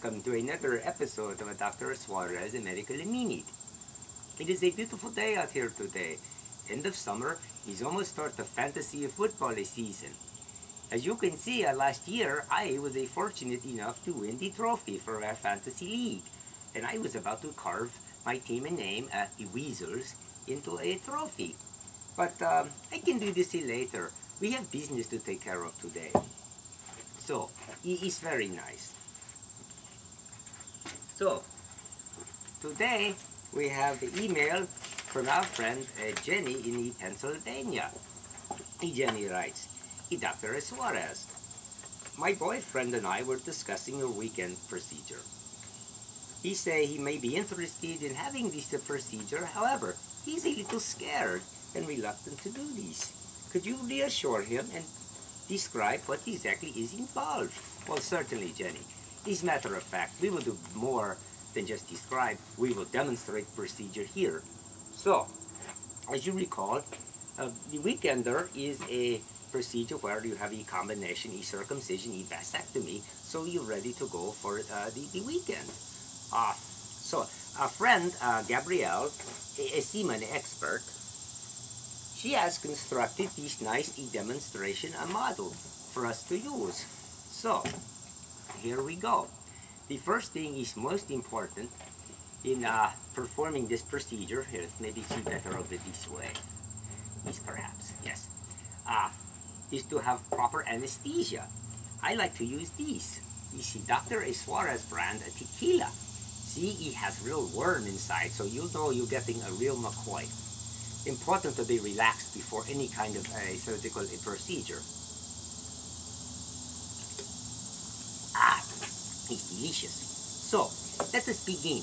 welcome to another episode of Dr. Suarez Medical Minute. It is a beautiful day out here today. End of summer is almost start the fantasy football season. As you can see, uh, last year I was a fortunate enough to win the trophy for our fantasy league, and I was about to carve my team and name, uh, the Weasels, into a trophy. But um, I can do this later. We have business to take care of today. So, it is very nice. So, today we have the email from our friend uh, Jenny in Pennsylvania. Jenny writes, Dr. Suarez, my boyfriend and I were discussing a weekend procedure. He say he may be interested in having this procedure, however, he's a little scared and reluctant to do this. Could you reassure him and describe what exactly is involved? Well, certainly, Jenny. As a matter of fact, we will do more than just describe. We will demonstrate procedure here. So, as you recall, uh, the weekender is a procedure where you have a combination, a circumcision, a vasectomy, so you're ready to go for uh, the, the weekend. Uh, so, a friend, uh, Gabrielle, a, a expert, she has constructed this nice demonstration model for us to use. So, here we go. The first thing is most important in uh, performing this procedure. Here, maybe see better of it this way. This perhaps, yes. Uh, is to have proper anesthesia. I like to use these. You see, Dr. Suarez brand a tequila. See, it has real worm inside, so you know you're getting a real McCoy important to be relaxed before any kind of a surgical procedure. Ah, it's delicious. So, let us begin.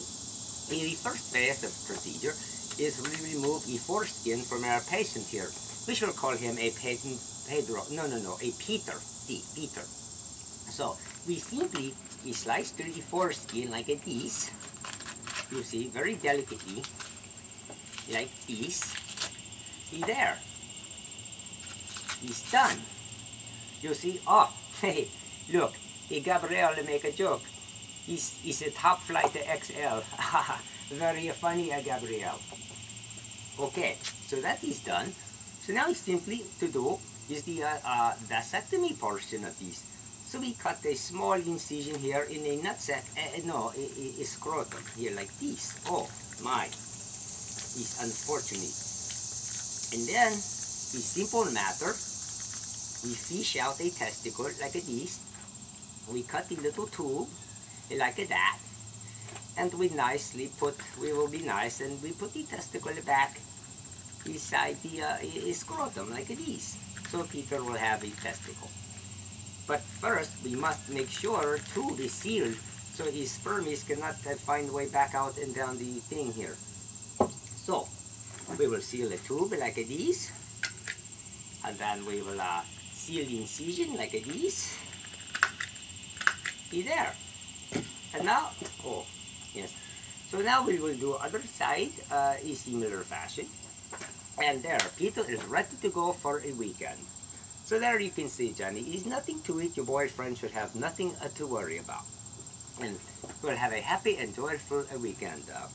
In The first phase of procedure is we remove the foreskin from our patient here. We shall call him a patent Pedro. No, no, no, a Peter. See, Peter. So, we simply we slice through the foreskin like this. You see, very delicately, like this. See there. He's done. You see, oh, hey, look, hey, Gabrielle make a joke. He's, he's a Top-Flite XL. Very funny, uh, Gabrielle. Okay, so that is done. So now simply to do is the uh, uh, vasectomy portion of this. So we cut a small incision here in a nutsack, uh, no, a, a, a scrotum here like this. Oh my, it's unfortunate. And then, a simple matter, we fish out a testicle like this. We cut the little tube like that. And we nicely put, we will be nice, and we put the testicle back inside the uh, scrotum like this. So Peter will have a testicle. But first, we must make sure tube is sealed so his spermies cannot uh, find way back out and down the thing here. So, we will seal the tube like this. And then we will uh, seal the incision like this. Be there. And now, oh, yes. So now we will do other side uh, in similar fashion. And there, Peter is ready to go for a weekend. So there you can see, Johnny, is nothing to it. Your boyfriend should have nothing uh, to worry about. And we'll have a happy and joyful uh, weekend. Uh,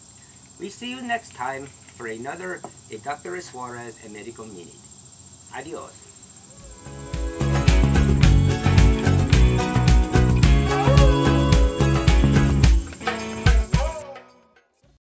we see you next time for another a Dr. Suarez a Medical Minute. Adios.